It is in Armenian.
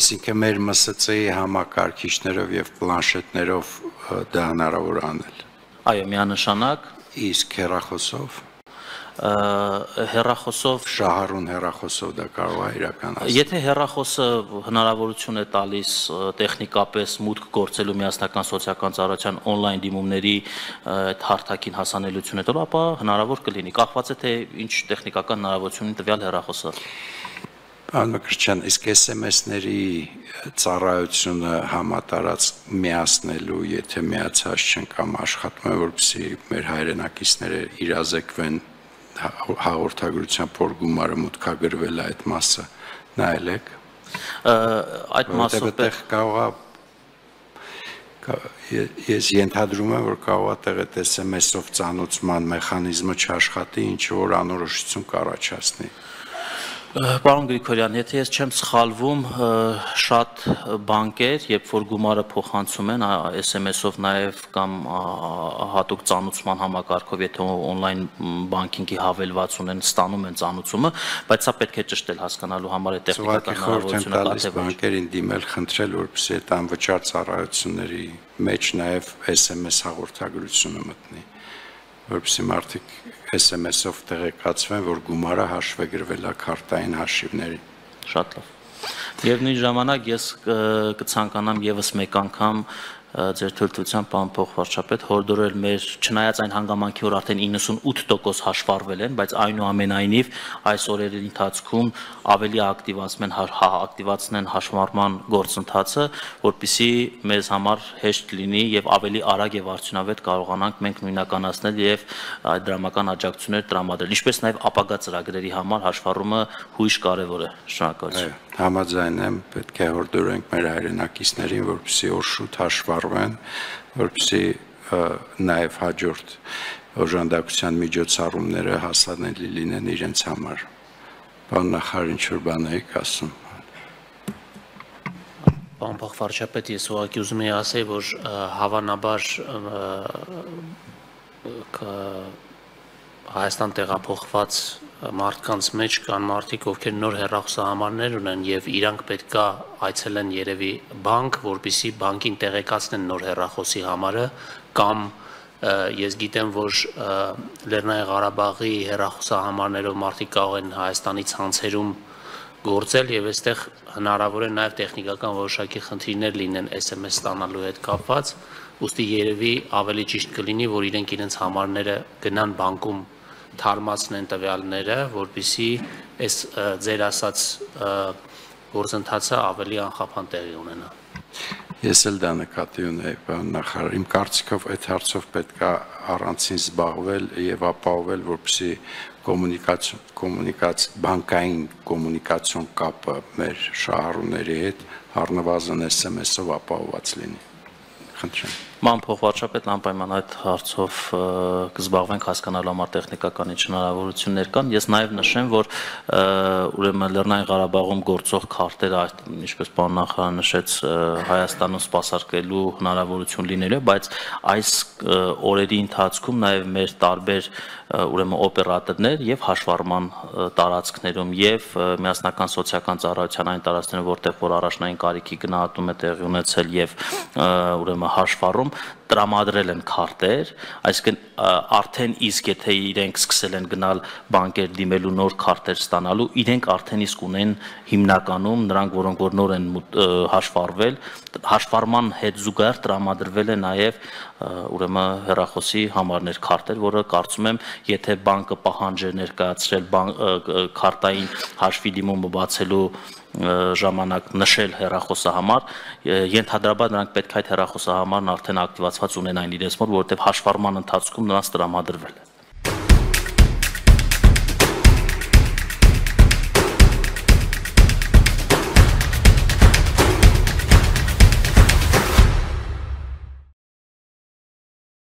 Այսինքն մեր MSC-ի համակարգիչներով եւ պլանշետներով դա հնարավոր անել։ Այո, միանշանակ Իսկ հեռախոսով հերախոսով շահառուն հեռախոսով դա կարող է իրականացնել։ Եթե հերախոսը հնարավորություն է տալիս տեխնիկապես մուտք գործելու միասնական սոցիալական ծառայության on-line դիմումների այդ հարթակին հասանելիություն է տալու, ապա հնարավոր կլինի։ Կախված է թե ինչ տեխնիկական հնարավորություն տվյալ հերախոսը։ Պարոն Մկրտչյան, իսկ SMS-ների ծառայությունը համատարած միացնելու, եթե միացած չեն կամ աշխատում են, որպեսզի մեր հայրենակիցները իրազեկվեն հաղորդագրության փոր գումարը մուտքագրվել է այդ մասը նայել եք այդ մասով այդտեղ կարող է ես ենթադրում եմ որ կարող է տեղը SMS-ով ծանոթման մեխանիզմը չաշխատի ինչ որ անորոշություն կառաջացնի Պարոն Գրիգորյան, եթե ես չեմ սխալվում, շատ բանկեր, երբ որ գումարը փոխանցում են SMS-ով նաև կամ հատուկ ծանուցման համակարգով, եթե on-line բանկինգի հավելված ունեն, ստանում են ծանուցումը, բայց սա պետք է ճշտել հասկանալու համար է տեխնիկական հնարավորությունը տալիս բանկերին դիմել, խնդրել, որպեսզի այդ անվճար ծառայությունների մեջ նաև SMS հաղորդագրությունը մտնի որպեսզի մարդիկ SMS-ով տեղեկացվեն, որ գումարը հաշվեգրվել է քարտային հաշիվների։ Շատ լավ։ Եվ նույն ժամանակ ես կցանկանամ եւս մեկ անգամ ձեր թույլտվությամբ պարոն փոխվարչապետ հորդորել մեր չնայած այն հանգամանքի որ արդեն 98% հաշվառվել են, բայց այնուամենայնիվ այս օրերի ընթացքում ավելի ակտիվացնեն հա ակտիվացնեն հաշվառման գործընթացը, որpիսի մեզ համար հեշտ լինի եւ ավելի արագ եւ արդյունավետ կարողանանք մենք նույնականացնել եւ այդ դրամական աջակցություններ տրամադրել, ինչպես նաեւ ապագա ծրագրերի համար հաշվառումը հույժ կարեւոր է։ Շնորհակալություն համաձայն եմ, պետք է հորդորենք մեր հայրենակիցներին, որպեսզի օր-շուտ հաշվառվեն, որպեսզի նաև հաջորդ օժանդակության միջոցառումները հասանելի լինեն իրենց համար։ Պարոն նախարար, ինչ որ բան եք ասում։ Պարոն Փոխվարչապետ, ես ուղղակի ուզում եի ասել, որ հավանաբար Հայաստան տեղափոխված մարդկանց մեջ կան մարդիկ, ովքեր նոր հեռախոսահամարներ ունեն եւ իրանք պետքա այցելեն երևի բանկ, որpիսի բանկին տեղեկացնեն նոր հեռախոսի համարը կամ ես գիտեմ, որ Լեռնային Ղարաբաղի հեռախոսահամարներով մարդիկ կարող են Հայաստանի ցանցերում գործել եւ այստեղ հնարավոր է նաեւ տեխնիկական որոշակի խնդիրներ լինեն SMS ստանալու հետ կապված, ուստի երևի ավելի ճիշտ կլինի, որ իրենք իրենց համարները գնան բանկում թարմացնեն տվյալները, որբիսի այս ձեր ասած գործընթացը ավելի անխափան տեղի ունենա։ Ես էլ դա նկատի ունեի, պարոն նախարար, իմ կարծիքով այդ հարցով պետք է առանցին զբաղվել եւ ապահովել, որպեսզի կոմունիկացիոն կոմունիկաց բանկային կոմունիկացիոն կապը մեր շահառուների հետ առնվազն SMS-ով ապահոված լինի։ Խնդրեմ։ Ման փոխվարչապետ անպայման այդ հարցով կզբաղվենք հասկանալու համար տեխնիկական ինչ հնարավորություններ կան։ Ես նաև նշեմ, որ ուրեմն Լեռնային Ղարաբաղում գործող քարտերը, ինչպես պարոն նախարարը նշեց, Հայաստանում սպասարկելու հնարավորություն լինելու է, բայց այս օրերի ընթացքում նաև մեր տարբեր ուրեմն օպերատորներ եւ հաշվառման տարածքներում եւ միասնական սոցիալական ծառայության այն տարածքներում, որտեղ որ առաջնային կարիքի գնահատում է տեղի ունեցել եւ ուրեմն հաշվառում տրամադրել են քարտեր, այսինքն արդեն իսկ եթե իրենք սկսել են գնալ բանկեր դիմելու նոր քարտեր ստանալու, իրենք արդեն իսկ ունեն հիմնականում նրանք, որոնք որ նոր են հաշվառվել, հաշվառման հետ զուգահեռ տրամադրվել է նաև ուրեմն հերախոսի համարներ քարտեր, որը կարծում եմ, եթե բանկը պահանջ է ներկայացրել քարտային հաշվի դիմումը բացելու ժամանակ նշել հեռախոսահամար, ենթադրաբար նրանք պետք է այդ հեռախոսահամարն արդեն ակտիվացված ունենային իրենց մոտ, որովհետև հաշվառման ընթացքում նրանց տրամադրվել է։